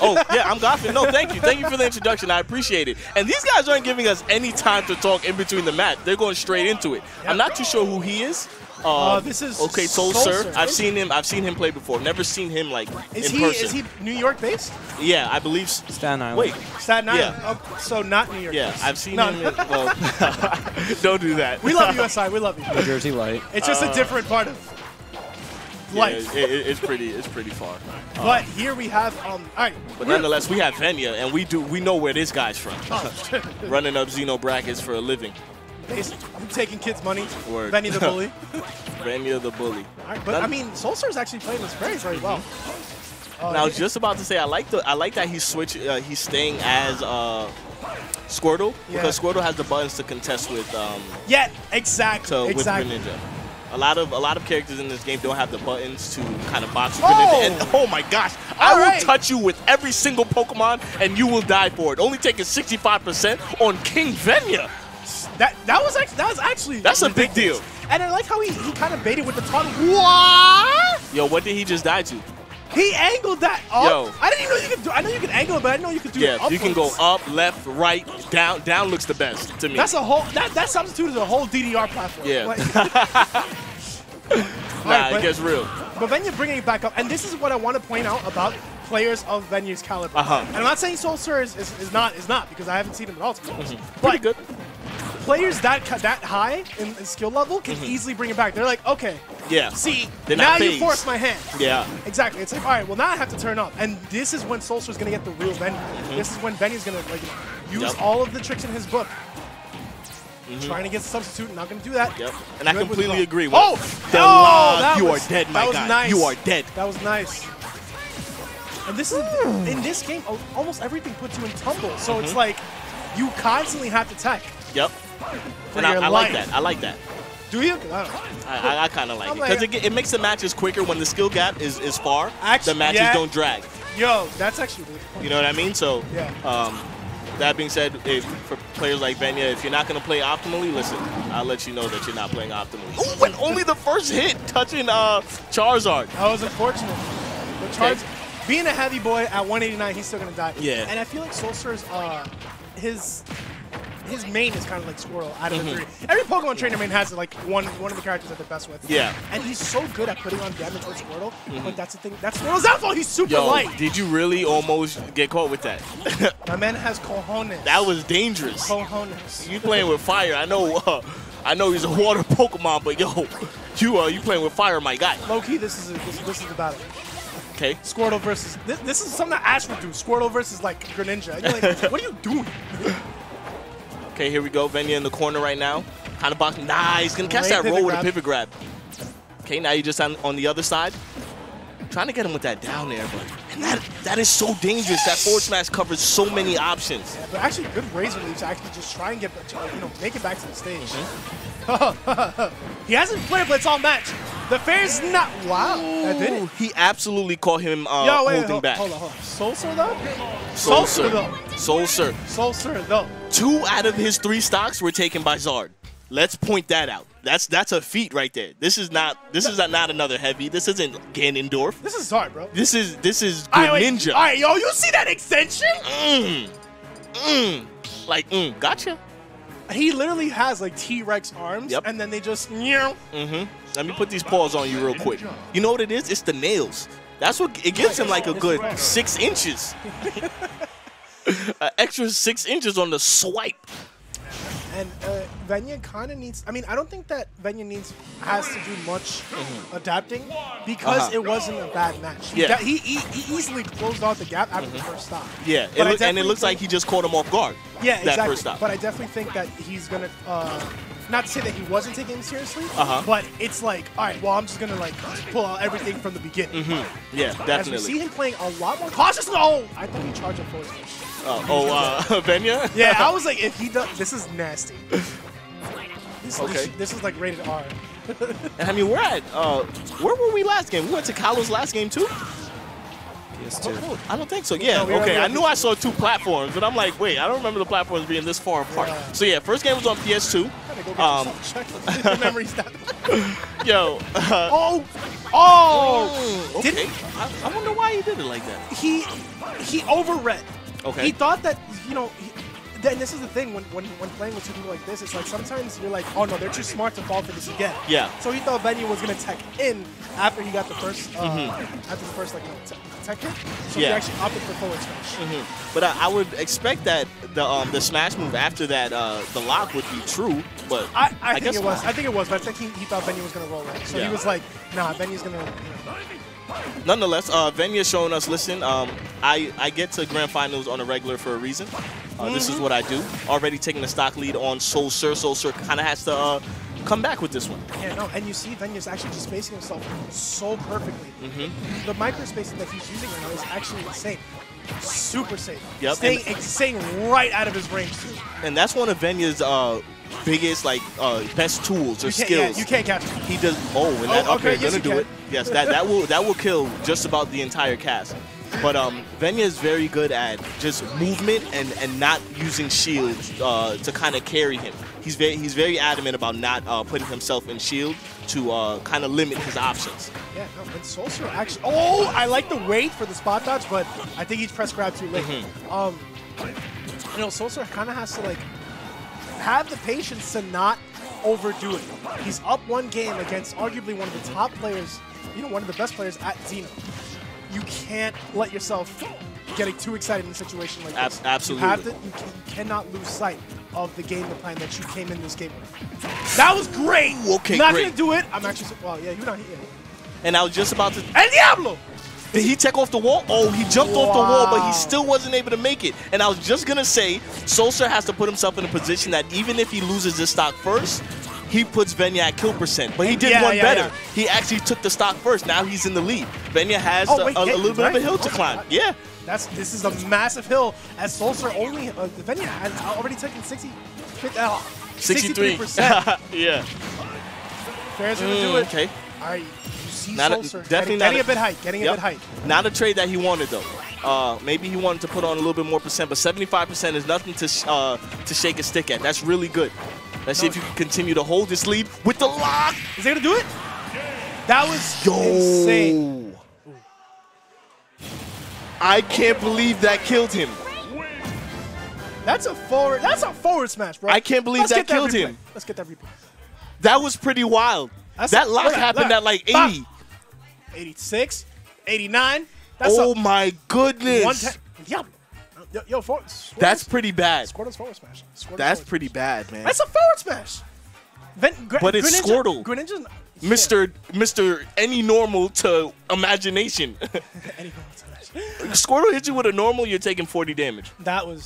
oh, yeah, I'm Goffin. No, thank you. Thank you for the introduction. I appreciate it. And these guys aren't giving us any time to talk in between the match. They're going straight into it. I'm not too sure who he is. Uh, Uh, this is okay, Soul, SoulSur. Sir. I've seen him. I've seen him play before. Never seen him like Is in he person. is he New York based? Yeah, I believe. Staten Island. Wait, Staten Island. Yeah. Oh, so not New York. yeah, based. I've seen No, him. In, well, don't do that. we love USI. We love you. New Jersey Light. It's just a different part of Yeah, it, it- it's pretty. It's pretty far. but here we have um. All right. But nonetheless, we have Venia, and we do. We know where this guy's from. Oh, Running up Xeno brackets for a living. basically, I'm taking kids' money. Word. Benny the bully. Venia the bully. All right, but I mean, SoulSur is actually playing this very, very well. Uh, And I was just about to say I like the I like that he's switch uh, he's staying as uh, Squirtle because Yeah. Squirtle has the buttons to contest with um yeah, exactly, to exactly. with Greninja. A lot of a lot of characters in this game don't have the buttons to kind of box you Oh! And oh my gosh, I All will right. touch you with every single Pokemon and you will die for it. Only taking 65% on King Venia. That that was actually that was actually That's a big deal. And I like how he, he kind of baited with the taunt. What? Yo, what did he just die to? He angled that up. Yo. I didn't even know you could do. I know you could angle it, but I didn't know you could do it. Yeah, you can go up, left, right, down. Down looks the best to me. That's a whole. That that substituted a whole DDR platform. Yeah. Like- nah, Alright, it but- gets real. But Venia bringing it back up, and this is what I want to point out about players of Venia's caliber. Uh-huh. And I'm not saying SoulSur is, is, is not is not because I haven't seen him at all. Honest. Mm-hmm. Pretty good. players that that high in, in skill level can easily bring it back. They're like, okay. Yeah. see, They're now not you force my hand. Yeah. Exactly. It's like, all right, well now I have to turn up, and this is when SoulSur's gonna get the real Venia. This is when Venia's gonna like use Mm-hmm. Yep. all of the tricks in his book. Trying to get the substitute, not gonna do that. Yep. And I completely agree with Oh, the oh, that you was- are dead, my that was guy. Nice. You are dead. That was nice. And this is in this game, almost everything puts you in tumble. So Mm-hmm. it's like you constantly have to tech. Yep. And I, I like that. I like that. Do you? I. I, I, I kind of like I'm it like- because it, it makes the matches quicker when the skill gap is, is far. Actu- the matches yeah. don't drag. Yo, that's actually really cool. You know what I mean? So, Yeah. um, that being said, if, for players like Venia, if you're not going to play optimally, listen, I'll let you know that you're not playing optimally. Ooh, and only the first hit touching uh, Charizard. That was unfortunate. But Charge, being a heavy boy at 189, he's still gonna die. Yeah. And I feel like SoulSur's uh, his his main is kind of like Squirtle out of the three. Every Pokemon trainer main has like one one of the characters that they're best with. Yeah. And he's so good at putting on damage with Squirtle, but that's the thing. That's Squirtle's downfall. He's super Yo, light. did you really almost get caught with that? My man has cojones. that was dangerous. cojones. You playing with fire? I know. Uh, I know he's a water Pokemon, but yo, you uh, you playing with fire, my guy. Low key, this is a, this, this is the battle. Okay. Squirtle versus this, this is something that Ash would do. Squirtle versus like Greninja. And you're like, what are you doing? Okay, here we go. Venya in the corner right now. Kind of boxing. Nah, he's gonna catch that roll with grab. a pivot grab. Okay, now you just on, on the other side. Trying to get him with that down there, but and that that is so dangerous. That forward smash covers so many options. But actually, good razor leaf to actually just try and get, to, you know, make it back to the stage. Mm-hmm. he hasn't played a blitz all match. The fair's not. Wow, that did it. He absolutely caught him uh, Yo, wait, holding hold, back. hold on, hold on. SoulSur though? SoulSur, Sir. though. SoulSur. Though. Two out of his three stocks were taken by Zard. Let's point that out. That's that's a feat right there. This is not this is not another heavy. This isn't Ganondorf. This is hard, bro. This is this is All good right, ninja. All right, yo, you see that extension? Mm. Mm. Like, mm, gotcha. He literally has like T-Rex arms, Yep. and then they just, you know, Mm-hmm. Let me put these paws on you real quick. You know what it is? It's the nails. That's what it gives him like a good six inches. An extra six inches on the swipe. And uh, Venia kind of needs. I mean, I don't think that Venia needs has to do much adapting because Uh-huh. it wasn't a bad match. He, Yeah. he, he, he easily closed out the gap after the first stop. Yeah, it and it looks like he just caught him off guard. Yeah, that exactly. first stop. But I definitely think that he's gonna. Uh, not to say that he wasn't taking him seriously, Uh-huh. but it's like, all right, well, I'm just gonna like pull out everything from the beginning. yeah, definitely. As we definitely. see him playing a lot more cautiously. Oh, I thought he charged up forward. smash. Uh, oh, uh, Venia? Yeah, I was like, if he does, this is nasty. This, Okay. this, this is like rated R. And I mean, we're at, uh, where were we last game? We went to Kalos last game too? PS2. I don't think so. Yeah, No, okay. I knew I saw two platforms, but I'm like, wait, I don't remember the platforms being this far apart. Yeah. So yeah, first game was on PS2. Go get Um, yourself checked. Your memory's down. Yo, uh, Oh, oh, Okay. Didn't- I, I wonder why he did it like that. he he overread. Okay. He thought that you know. He, then this is the thing when, when when playing with two people like this, it's like sometimes you're like, oh no, they're too smart to fall for this again. Yeah. So he thought Venia was gonna tech in after he got the first uh, Mhm. after the first like you know, te- tech hit. So Yeah. he actually opted for forward smash. Mhm. But I, I would expect that the um the smash move after that uh the lock would be true. But I, I, think guess it was. not. I think it was, but I think he, he thought Venia was gonna roll it. So Yeah. he was like, nah, Venia's gonna. You know, Nonetheless, uh, Venia showing us, listen, um, I, I get to grand finals on a regular for a reason. Uh, This is what I do. Already taking the stock lead on SoulSur. Soul Sir kind of has to uh, come back with this one. Yeah, no, and you see Venia's actually just spacing himself so perfectly. Mm-hmm. The micro spacing that he's using right now is actually insane. Super safe. Yep, Staying, and- staying right out of his range, too. And that's one of Venia's uh, biggest, like, uh, best tools or can't, yeah, skills. you can't catch him. He does. Oh, and that, Oh, okay, okay, yes, gonna do can. it. Yes, that that will that will kill just about the entire cast. But um, Venia is very good at just movement and and not using shields uh, to kind of carry him. He's very he's very adamant about not uh, putting himself in shield to uh, kind of limit his options. Yeah, no, but SoulSur actually. Oh, I like the wait for the spot dodge, but I think he's press grab too late. Mm-hmm. Um, you know, SoulSur kind of has to like have the patience to not overdo it. He's up one game against arguably one of the top players, you know, one of the best players at Xeno. You can't let yourself getting too excited in a situation like this. absolutely. You have to. You, can, you cannot lose sight of the game, the plan that you came in this game with. That was great. Okay, not great. gonna do it. I'm actually. Well, yeah, you're not here. And I was just about to. El Diablo! Did he take off the wall? Oh, he jumped off the wall, but he still wasn't able to make it. And I was just gonna say, SoulSur has to put himself in a position that even if he loses his stock first, he puts Venia at kill percent. But he did Yeah, one yeah, better. yeah. He actually took the stock first. Now he's in the lead. Venia has Oh, a, wait, a, a little bit of a hill to Oh, climb. Yeah. That's this is a massive hill as SoulSur only uh, Venia has already taken 60, uh, 63. 63%. yeah. Fair's gonna do Mm, it. okay. All right, you see Not a- definitely getting, not getting a- a, bit height, getting Yep. a bit height. Not a trade that he wanted though. Uh, maybe he wanted to put on a little bit more percent, but 75% is nothing to sh- uh, to shake a stick at. That's really good. Let's see if you can continue to hold this lead with the lock. Is he gonna do it? That was Yo. insane. I can't believe that killed him. That's a forward. That's a forward smash, bro. I can't believe Let's that killed replay. him. Let's get that replay. That was pretty wild. That's- that lock look happened look. at like Bop. 80. 86, 89. That's oh a my goodness. one ten. Diablo. Yo, yo forward. That's pretty bad. Squirtle's forward smash. Squirtle's That's forward pretty bad, man. That's a forward smash. Ven- Gre- But it's Greninja- Squirtle. Greninja's Mr. Mr. Any normal to imagination. Yeah. Any forward smash. Squirtle hits you with a normal, you're taking 40 damage. That was